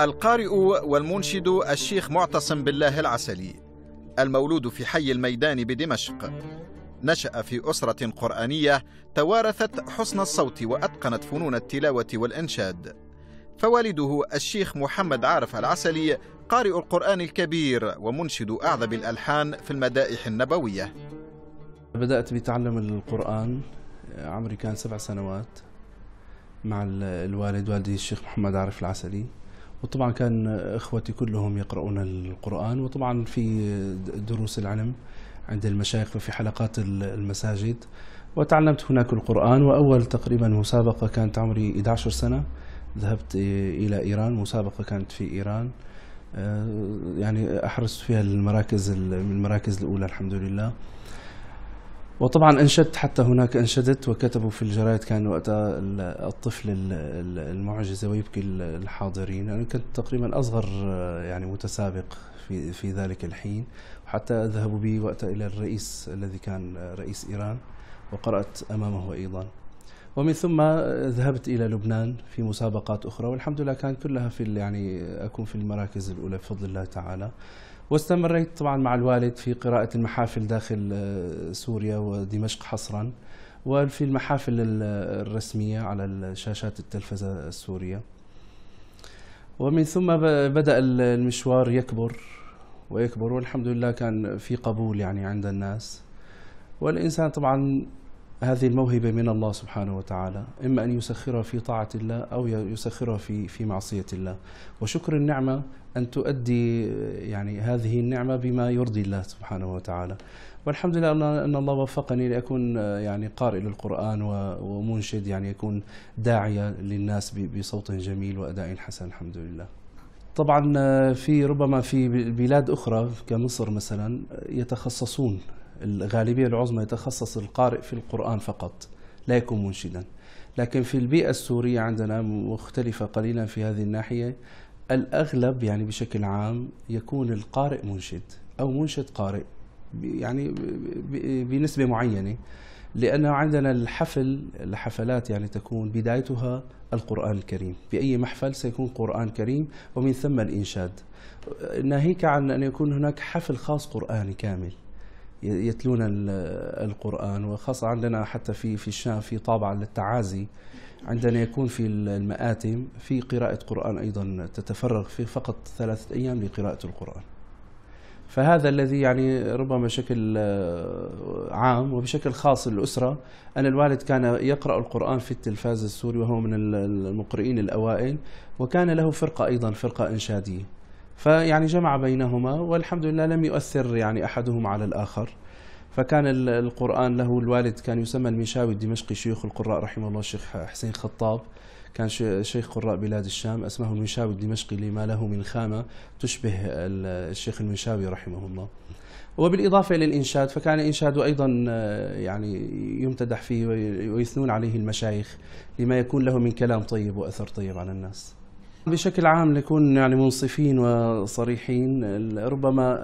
القارئ والمنشد الشيخ معتصم بالله العسلي المولود في حي الميدان بدمشق. نشأ في أسرة قرآنية توارثت حسن الصوت وأتقنت فنون التلاوة والإنشاد. فوالده الشيخ محمد عارف العسلي قارئ القرآن الكبير ومنشد أعذب الألحان في المدائح النبوية. بدأت بتعلم القرآن عمري كان سبع سنوات مع الوالد والدي الشيخ محمد عارف العسلي. وطبعا كان إخوتي كلهم يقرؤون القرآن وطبعا في دروس العلم عند المشايخ وفي حلقات المساجد. وتعلمت هناك القرآن وأول تقريبا مسابقة كانت عمري 11 سنة. ذهبت إلى إيران مسابقة كانت في إيران. يعني أحرزت فيها المراكز المراكز الأولى الحمد لله. وطبعا أنشدت حتى هناك أنشدت وكتبوا في الجرايد كان وقتها الطفل المعجزة ويبكي الحاضرين. أنا كنت تقريبا أصغر يعني متسابق في في ذلك الحين. وحتى ذهبوا بي وقتها إلى الرئيس الذي كان رئيس إيران وقرأت أمامه أيضا. ومن ثم ذهبت إلى لبنان في مسابقات أخرى والحمد لله كان كلها في يعني أكون في المراكز الأولى بفضل الله تعالى. واستمريت طبعا مع الوالد في قراءة المحافل داخل سوريا ودمشق حصرا وفي المحافل الرسمية على شاشات التلفزة السورية. ومن ثم بدأ المشوار يكبر ويكبر والحمد لله كان في قبول يعني عند الناس. والإنسان طبعا هذه الموهبة من الله سبحانه وتعالى إما أن يسخرها في طاعة الله أو يسخرها في في معصية الله. وشكر النعمة أن تؤدي يعني هذه النعمة بما يرضي الله سبحانه وتعالى. والحمد لله أن الله وفقني لأكون يعني قارئ للقرآن ومنشد يعني يكون داعية للناس بصوت جميل وأداء حسن الحمد لله. طبعا في ربما في بلاد أخرى كمصر مثلا يتخصصون الغالبية العظمى يتخصص القارئ في القرآن فقط لا يكون منشدا. لكن في البيئة السورية عندنا مختلفة قليلا في هذه الناحية. الأغلب يعني بشكل عام يكون القارئ منشد أو منشد قارئ يعني بنسبة معينة لأنه عندنا الحفل الحفلات يعني تكون بدايتها القرآن الكريم. بأي محفل سيكون قرآن كريم ومن ثم الإنشاد. ناهيك عن أن يكون هناك حفل خاص قرآني كامل. يتلون القرآن وخاصة عندنا حتى في في الشام في طابع للتعازي. عندنا يكون في المآتم في قراءة قرآن أيضا تتفرغ في فقط ثلاثة أيام لقراءة القرآن. فهذا الذي يعني ربما بشكل عام وبشكل خاص الأسرة أن الوالد كان يقرأ القرآن في التلفاز السوري وهو من المقرئين الأوائل وكان له فرقة أيضا فرقة إنشادية. فيعني جمع بينهما والحمد لله لم يؤثر يعني احدهما على الآخر. فكان القرآن له الوالد كان يسمى المنشاوي الدمشقي شيوخ القراء رحمه الله الشيخ حسين خطاب. كان شيخ قراء بلاد الشام اسمه المنشاوي الدمشقي لما له من خامة تشبه الشيخ المنشاوي رحمه الله. وبالإضافة إلى الإنشاد فكان إنشاده أيضا يعني يمتدح فيه ويثنون عليه المشايخ لما يكون له من كلام طيب وأثر طيب على الناس. بشكل عام نكون يعني منصفين وصريحين. ربما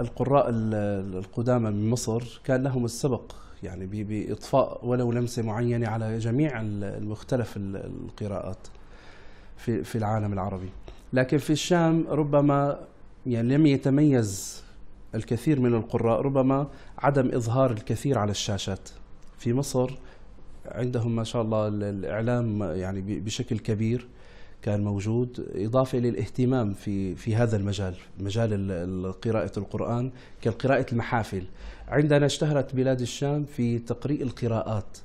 القراء القدامى من مصر كان لهم السبق يعني بإطفاء ولو لمسة معينة على جميع المختلف القراءات في في العالم العربي. لكن في الشام ربما يعني لم يتميز الكثير من القراء ربما عدم إظهار الكثير على الشاشات. في مصر عندهم ما شاء الله الإعلام يعني بشكل كبير. كان موجود إضافة للاهتمام في في هذا المجال مجال قراءة القرآن كقراءة المحافل عندنا اشتهرت بلاد الشام في تقريء القراءات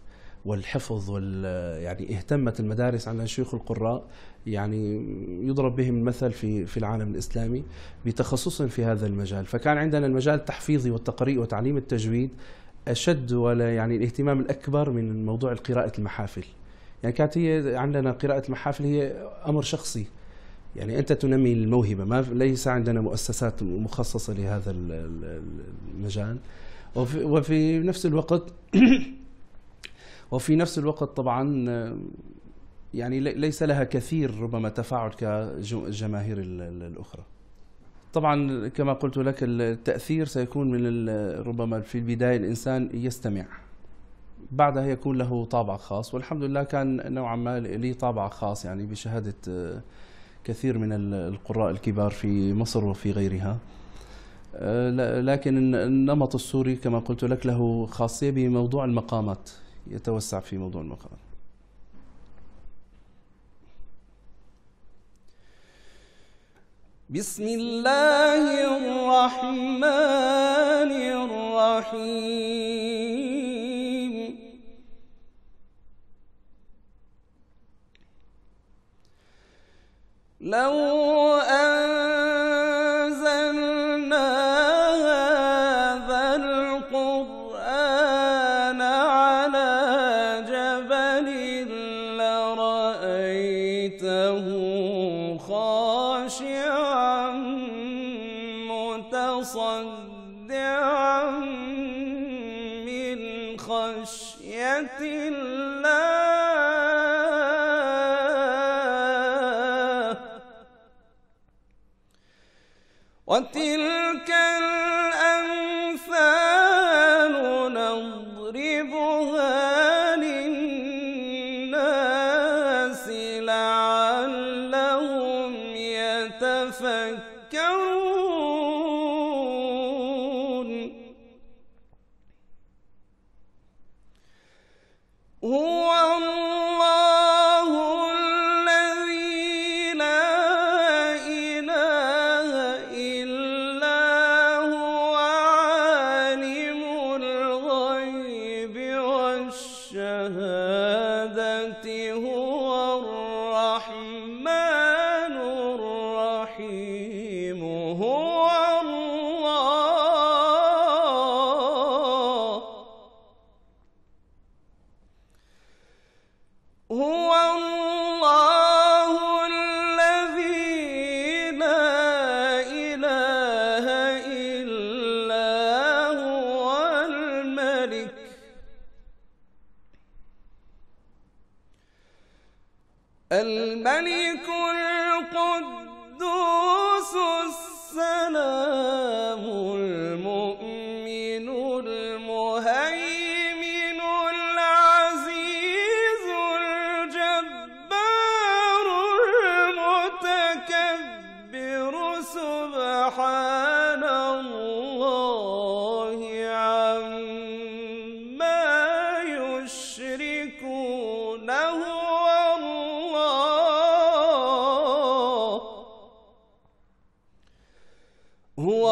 والحفظ وال يعني اهتمت المدارس عن شيوخ القراء يعني يضرب بهم المثل في في العالم الإسلامي بتخصصهم في هذا المجال، فكان عندنا المجال التحفيظي والتقريء وتعليم التجويد أشد ولا يعني الاهتمام الأكبر من موضوع قراءة المحافل. يعني كانت هي عندنا قراءة المحافل هي أمر شخصي. يعني أنت تنمي الموهبة ما ليس عندنا مؤسسات مخصصة لهذا المجال. وفي, وفي نفس الوقت وفي نفس الوقت طبعا يعني ليس لها كثير ربما تفاعل كالجماهير الأخرى. طبعا كما قلت لك التأثير سيكون من ربما في البداية الإنسان يستمع. بعدها يكون له طابع خاص والحمد لله كان نوعا ما لي طابع خاص يعني بشهادة كثير من القراء الكبار في مصر وفي غيرها. آه، لكن النمط السوري كما قلت لك له خاصية بموضوع المقامات يتوسع في موضوع المقامات. بسم الله الرحمن الرحيم. لو نضربها الملك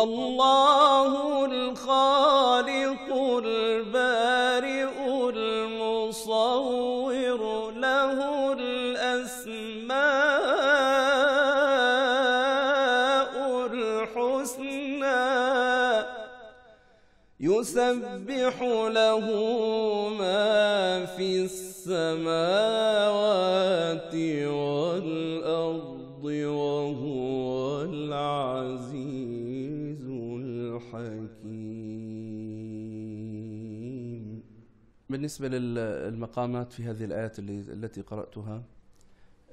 الله الخالق البارئ المصور له الأسماء الحسنى يسبح له ما في السماوات والأرض بالنسبة للمقامات في هذه الآيات اللي التي قرأتها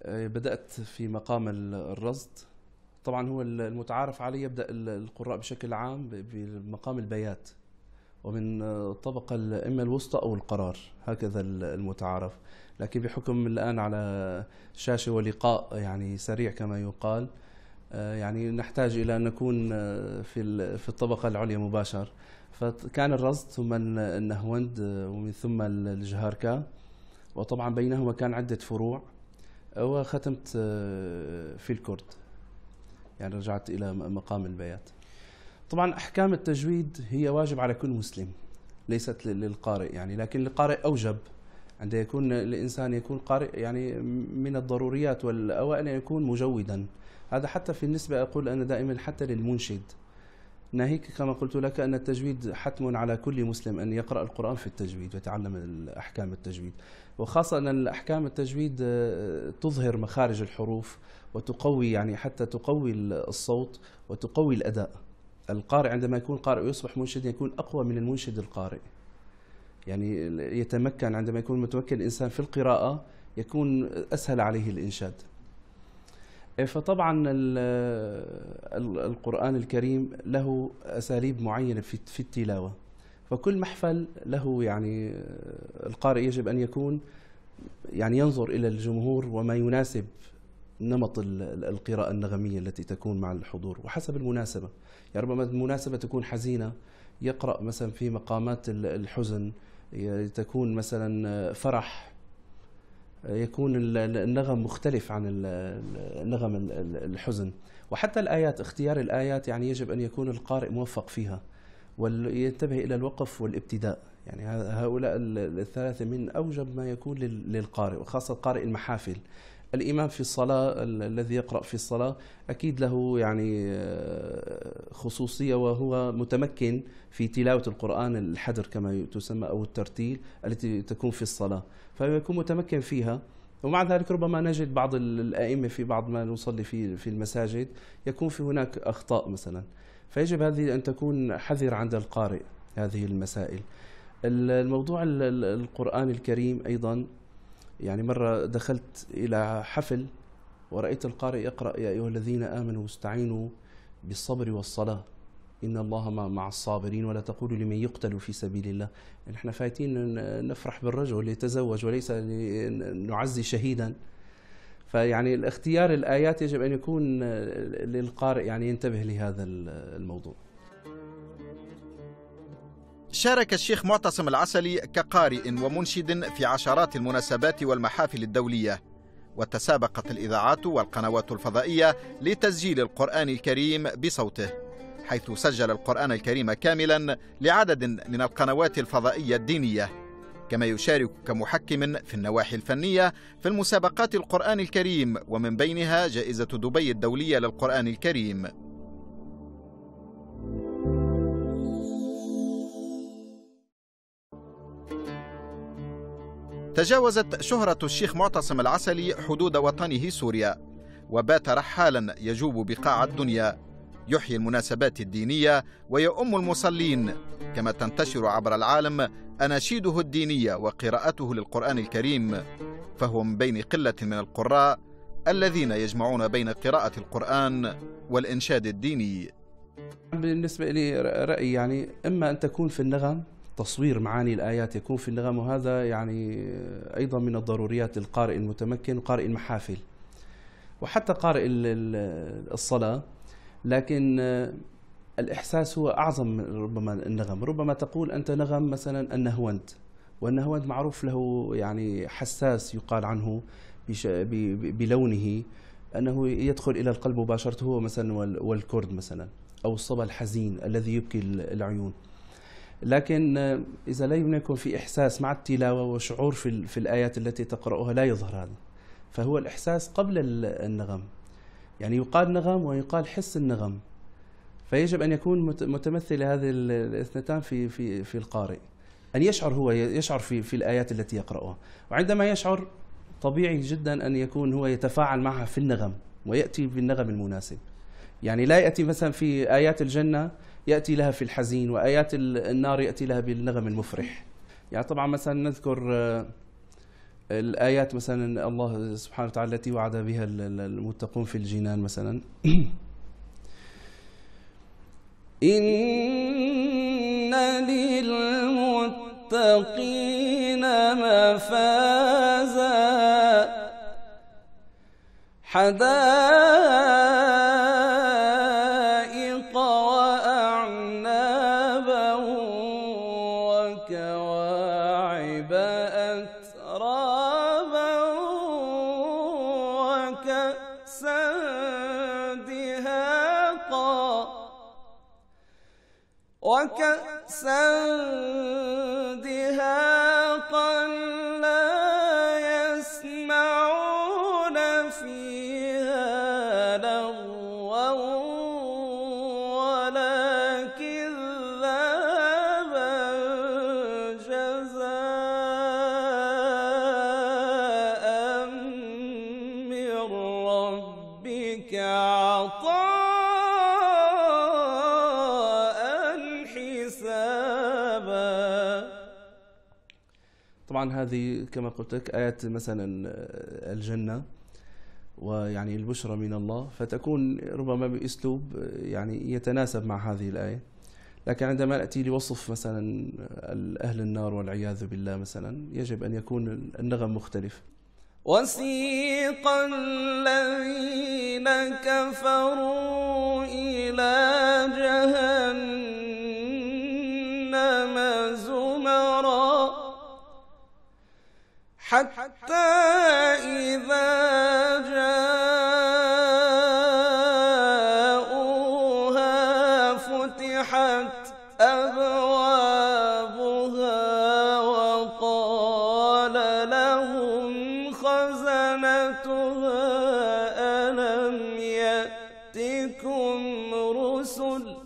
آه، بدأت في مقام الرصد. طبعا هو المتعارف عليه يبدأ القراء بشكل عام بمقام البيات ومن الطبقة إما الوسطى أو القرار هكذا المتعارف. لكن بحكم الآن على شاشة ولقاء يعني سريع كما يقال آه، يعني نحتاج إلى أن نكون آه، في الطبقة العليا مباشر. فكان الرصد ثم النهوند آه، ومن ثم الجهاركا وطبعا بينهما كان عدة فروع. وختمت في الكرد. يعني رجعت إلى مقام البيات. طبعا أحكام التجويد هي واجب على كل مسلم ليست للقارئ يعني لكن القارئ أوجب. عند يكون الإنسان يكون قارئ يعني من الضروريات والأوائل أن يكون مجودا. هذا حتى في النسبة أقول أنا دائما حتى للمنشد. ناهيك كما قلت لك أن التجويد حتم على كل مسلم أن يقرأ القرآن في التجويد ويتعلم أحكام التجويد. وخاصة أن الأحكام التجويد آه، تظهر مخارج الحروف وتقوي يعني حتى تقوي الصوت وتقوي الأداء. القارئ عندما يكون قارئ ويصبح منشد يكون أقوى من المنشد القارئ. يعني يتمكن عندما يكون متمكن الإنسان في القراءة يكون أسهل عليه الإنشاد. فطبعا القرآن الكريم له أساليب معينة في التلاوة. فكل محفل له يعني القارئ يجب أن يكون يعني ينظر إلى الجمهور وما يناسب نمط القراءة النغمية التي تكون مع الحضور. وحسب المناسبة يعني ربما المناسبة تكون حزينة. يقرأ مثلا في مقامات الحزن تكون مثلا فرح يكون النغم مختلف عن النغم الحزن. وحتى الآيات اختيار الآيات يعني يجب أن يكون القارئ موفق فيها وينتبه إلى الوقف والابتداء. يعني هؤلاء الثلاثة من أوجب ما يكون للقارئ وخاصة قارئ المحافل. الإمام في الصلاة الذي يقرأ في الصلاة أكيد له يعني آه، خصوصية وهو متمكن في تلاوة القرآن الحدر كما تسمى أو الترتيل التي تكون في الصلاة. فيكون متمكن فيها. ومع ذلك ربما نجد بعض الأئمة في بعض ما نصلي في في المساجد يكون في هناك أخطاء مثلا. فيجب هذه أن تكون حذر عند القارئ هذه المسائل. الموضوع القرآن الكريم أيضا يعني مرة دخلت إلى حفل ورأيت القارئ يقرأ يا أيها الذين آمنوا استعينوا بالصبر والصلاة. إن الله مع الصابرين ولا تقولوا لمن يقتل في سبيل الله. نحن فايتين نفرح بالرجل يتزوج وليس نعزي شهيدا. فيعني الاختيار الآيات يجب أن يكون للقارئ يعني ينتبه لهذا الموضوع. شارك الشيخ معتصم العسلي كقارئ ومنشد في عشرات المناسبات والمحافل الدولية وتسابقت الإذاعات والقنوات الفضائية لتسجيل القرآن الكريم بصوته حيث سجل القرآن الكريم كاملا لعدد من القنوات الفضائية الدينية كما يشارك كمحكم في النواحي الفنية في المسابقات القرآن الكريم ومن بينها جائزة دبي الدولية للقرآن الكريم. تجاوزت شهرة الشيخ معتصم العسلي حدود وطنه سوريا وبات رحالا يجوب بقاع الدنيا يحيي المناسبات الدينية ويؤم المصلين. كما تنتشر عبر العالم أناشيده الدينية وقراءته للقرآن الكريم فهو من بين قلة من القراء الذين يجمعون بين قراءة القرآن والإنشاد الديني. بالنسبة لي رأيي يعني إما أن تكون في النغم تصوير معاني الآيات يكون في النغم وهذا يعني أيضا من الضروريات للقارئ المتمكن وقارئ المحافل. وحتى قارئ الصلاة لكن الإحساس هو أعظم من ربما النغم. ربما تقول أنت نغم مثلا النهوند والنهوند معروف له يعني حساس يقال عنه بلونه أنه يدخل إلى القلب مباشرة هو مثلا والكرد مثلا أو الصبا الحزين الذي يبكي العيون. لكن إذا لم يكن في إحساس مع التلاوة وشعور في, في الآيات التي تقرأها لا يظهر هذا. فهو الإحساس قبل النغم. يعني يقال نغم ويقال حس النغم. فيجب أن يكون متمثل هذه الاثنتان في في في القارئ. أن يشعر هو يشعر في في الآيات التي يقرأها. وعندما يشعر طبيعي جدا أن يكون هو يتفاعل معها في النغم ويأتي بالنغم المناسب. يعني لا يأتي مثلا في آيات الجنة يأتي لها في الحزين وآيات النار يأتي لها بالنغم المفرح. يعني طبعا مثلا نذكر آه، الآيات مثلا الله سبحانه وتعالى التي وعد بها المتقون في الجنان مثلا. إن للمتقين مفازا. حدائق وكأسا دهاقا طبعا هذه كما قلت لك آيات مثلا آه، الجنة ويعني البشرى من الله فتكون ربما بأسلوب آه، يعني يتناسب مع هذه الآية. لكن عندما نأتي لوصف مثلا أهل النار والعياذ بالله مثلا يجب أن يكون النغم مختلف. وسيق الذين كفروا إلى جهنم. حتى إذا جاءوها فتحت أبوابها وقال لهم خزنتها ألم يأتكم رسل؟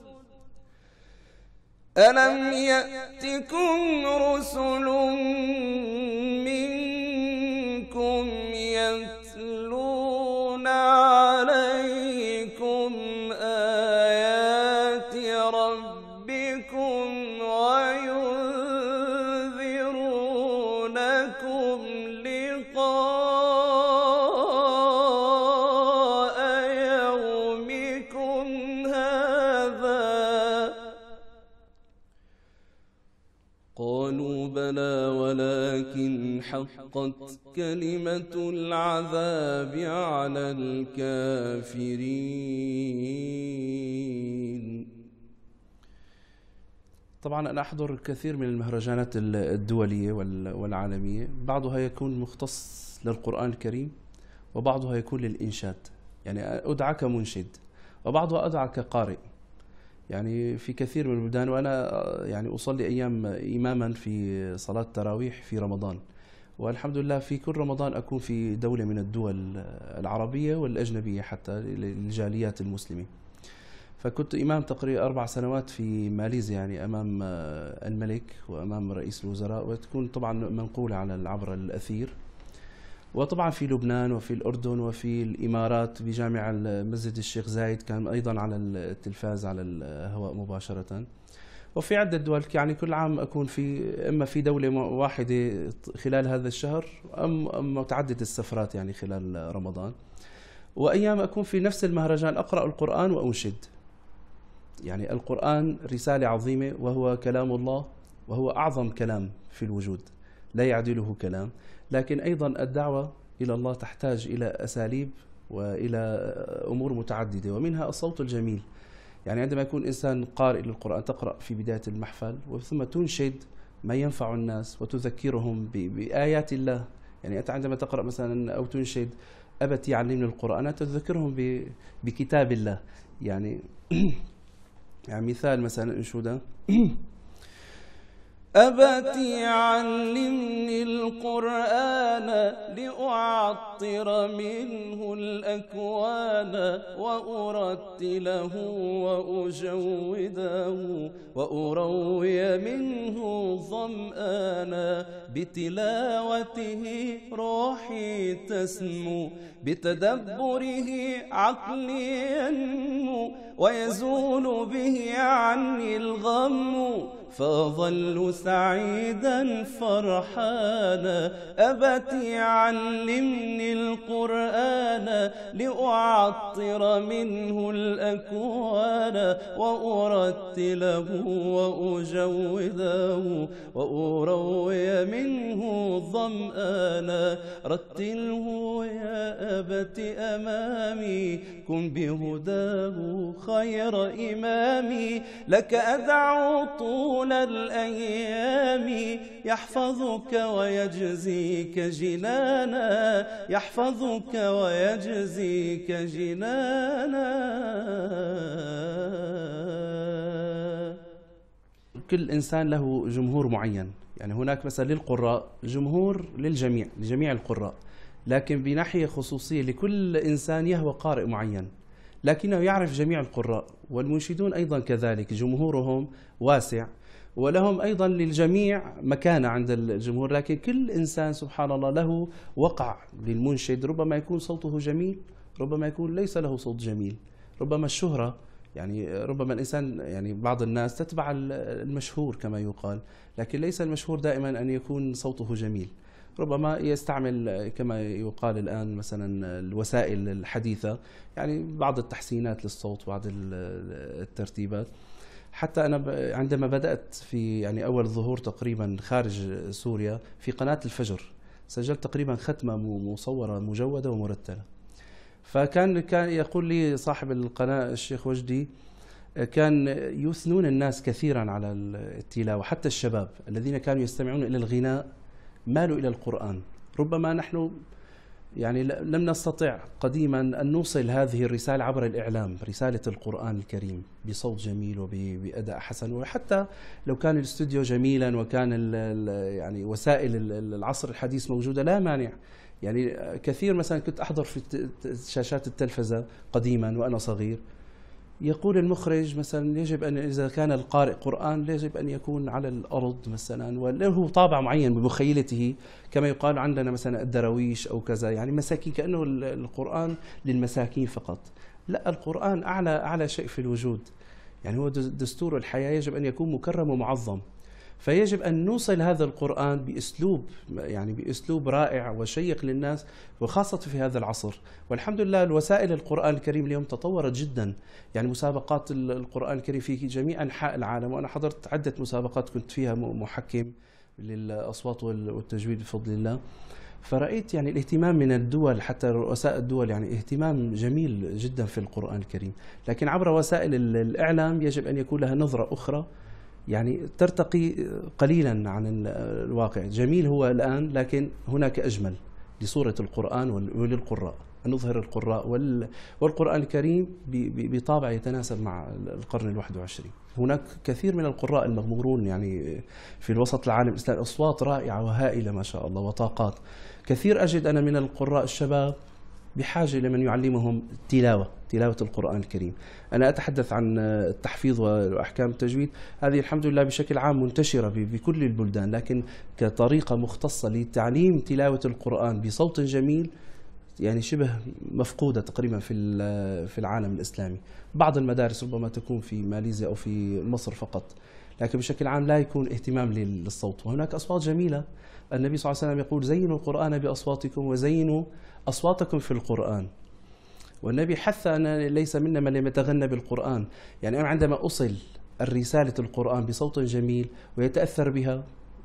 ألم يأتكم رسل حقت كلمة العذاب على الكافرين. طبعا أنا أحضر كثير من المهرجانات ال- الدولية وال- والعالمية. بعضها يكون مختص للقرآن الكريم وبعضها يكون للإنشاد. يعني أدعى كمنشد وبعضها أدعى كقارئ يعني في كثير من البلدان وأنا يعني أصلي أيام إماما في صلاة التراويح في رمضان. والحمد لله في كل رمضان أكون في دولة من الدول العربية والأجنبية حتى للجاليات المسلمة فكنت إمام تقريبا أربع سنوات في ماليزيا يعني أمام الملك وأمام رئيس الوزراء وتكون طبعا منقولة على عبر الأثير. وطبعا في لبنان وفي الأردن وفي الإمارات بجامع مسجد الشيخ زايد كان أيضا على التلفاز على الهواء مباشرة. وفي عدة دول يعني كل عام أكون في إما في دولة واحدة خلال هذا الشهر أم أم متعدد السفرات يعني خلال رمضان. وأيام أكون في نفس المهرجان أقرأ القرآن وأنشد. يعني القرآن رسالة عظيمة وهو كلام الله وهو أعظم كلام في الوجود. لا يعدله كلام. لكن أيضا الدعوة إلى الله تحتاج إلى أساليب وإلى أمور متعددة ومنها الصوت الجميل. يعني عندما يكون إنسان قارئ للقرآن تقرأ في بداية المحفل وثم تنشد ما ينفع الناس وتذكرهم بآيات الله. يعني أنت عندما تقرأ مثلا أو تنشد أبت يعلمني القرآن تذكرهم بكتاب الله. يعني يعني مثال مثلا انشوده أبت علمني القرآن لأعطر منه الأكوان وأرتله وأجوده وأروي منه ظمآنا بتلاوته روحي تسمو بتدبره عقلي ينمو ويزول به عني الغم. فأظل سعيدا فرحانا أبتي علمني القرآن لأعطر منه الأكوان وأرتله وأجوده وأروي منه ظمآنا رتله يا أبت أمامي. كن بهداه خير إمامي. لك أدعو طول الأيام. يحفظك ويجزيك جنانا. يحفظك ويجزيك جنانا. كل إنسان له جمهور معين. يعني هناك مثلا للقراء جمهور للجميع لجميع القراء. لكن بناحية خصوصية لكل إنسان يهوى قارئ معين. لكنه يعرف جميع القراء والمنشدون أيضا كذلك جمهورهم واسع. ولهم أيضا للجميع مكانة عند الجمهور. لكن كل إنسان سبحان الله له وقع للمنشد. ربما يكون صوته جميل ربما يكون ليس له صوت جميل. ربما الشهرة يعني ربما الإنسان يعني بعض الناس تتبع المشهور كما يقال لكن ليس المشهور دائما أن يكون صوته جميل. ربما يستعمل كما يقال الآن مثلا الوسائل الحديثة يعني بعض التحسينات للصوت بعض الترتيبات. حتى أنا ب- عندما بدأت في يعني أول ظهور تقريبا خارج سوريا في قناة الفجر سجلت تقريبا ختمة مصورة مجودة ومرتلة. فكان كان يقول لي صاحب القناة الشيخ وجدي كان يثنون الناس كثيرا على التلاوة حتى الشباب الذين كانوا يستمعون إلى الغناء مالوا إلى القرآن. ربما نحن يعني لم نستطع قديما أن نوصل هذه الرسالة عبر الإعلام رسالة القرآن الكريم بصوت جميل وبأداء حسن. وحتى لو كان الاستوديو جميلا وكان يعني وسائل العصر الحديث موجودة لا مانع. يعني كثير مثلا كنت أحضر في شاشات التلفزة قديما وأنا صغير. يقول المخرج مثلا يجب أن إذا كان القارئ قرآن يجب أن يكون على الأرض مثلا وله طابع معين بمخيلته كما يقال عندنا مثلا الدراويش أو كذا يعني مساكين كأنه القرآن للمساكين فقط. لا القرآن اعلى أعلى شيء في الوجود. يعني هو دستور الحياة يجب أن يكون مكرم ومعظم. فيجب أن نوصل هذا القرآن بأسلوب يعني بأسلوب رائع وشيق للناس وخاصة في هذا العصر. والحمد لله الوسائل القرآن الكريم اليوم تطورت جدا. يعني مسابقات القرآن الكريم في جميع أنحاء العالم. وأنا حضرت عدة مسابقات كنت فيها محكم للأصوات والتجويد بفضل الله. فرأيت يعني الاهتمام من الدول حتى رؤساء الدول يعني اهتمام جميل جدا في القرآن الكريم. لكن عبر وسائل الإعلام يجب أن يكون لها نظرة أخرى. يعني ترتقي قليلا عن الواقع. جميل هو الآن لكن هناك أجمل لصورة القرآن وللقراء. أن نظهر القراء والقرآن الكريم بطابع يتناسب مع القرن الواحد وعشرين. هناك كثير من القراء المغمورون يعني في الوسط العالم الإسلامي أصوات رائعة وهائلة ما شاء الله وطاقات. كثير أجد أنا من القراء الشباب بحاجة لمن يعلمهم تلاوة تلاوة القرآن الكريم. أنا أتحدث عن التحفيظ وأحكام التجويد. هذه الحمد لله بشكل عام منتشرة بكل البلدان لكن كطريقة مختصة لتعليم تلاوة القرآن بصوت جميل يعني شبه مفقودة تقريبا في في العالم الإسلامي. بعض المدارس ربما تكون في ماليزيا أو في مصر فقط. لكن بشكل عام لا يكون اهتمام للصوت. وهناك أصوات جميلة. النبي صلى الله عليه وسلم يقول زينوا القرآن بأصواتكم وزينوا أصواتكم في القرآن. والنبي حث أن ليس منا من لم يتغنى بالقرآن. يعني أنا عندما أصل الرسالة القرآن بصوت جميل ويتأثر بها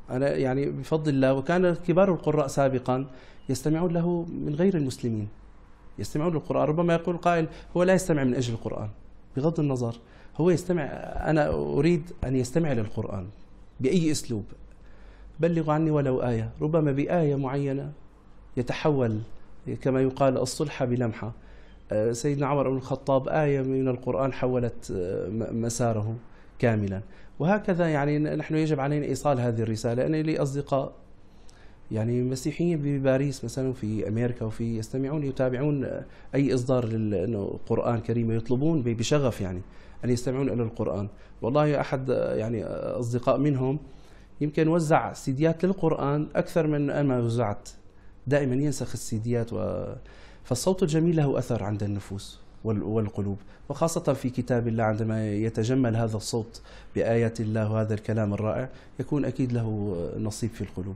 أنا يعني بفضل الله وكان كبار القراء سابقا يستمعون له من غير المسلمين. يستمعون للقرآن. ربما يقول قائل هو لا يستمع من أجل القرآن. بغض النظر. هو يستمع أنا أريد أن يستمع للقرآن بأي أسلوب بلغوا عني ولو آية ربما بآية معينة يتحول كما يقال الصلح بلمحة. آه، سيدنا عمر بن الخطاب آية من القرآن حولت آه، مساره كاملا. وهكذا يعني نحن يجب علينا إيصال هذه الرسالة أنا لي أصدقاء يعني مسيحيين بباريس مثلا في أمريكا وفي يستمعون يتابعون أي إصدار للقران الكريم يطلبون بشغف يعني أن يستمعون إلى القرآن. والله أحد يعني أصدقاء منهم يمكن وزع سيديات للقرآن أكثر من أنا وزعت. دائما ينسخ السيديات و فالصوت الجميل له أثر عند النفوس والقلوب. وخاصة في كتاب الله عندما يتجمل هذا الصوت بآيات الله وهذا الكلام الرائع يكون أكيد له نصيب في القلوب.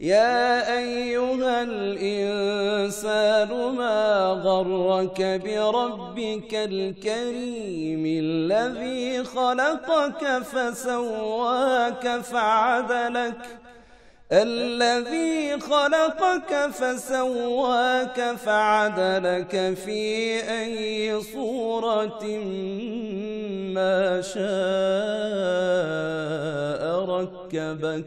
يا أيها الإنسان ما غرك بربك الكريم الذي خلقك فسواك فعدلك الذي خلقك فسواك فعدلك في أي صورة ما شاء ركبك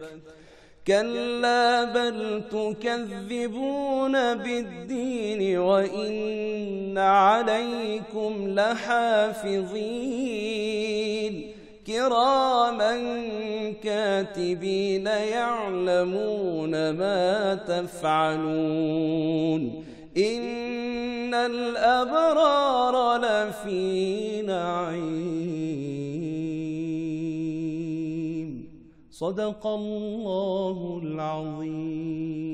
كلا بل تكذبون بالدين وإن عليكم لحافظين كراما كاتبين يعلمون ما تفعلون إن الأبرار لفي نعيم صدق الله العظيم.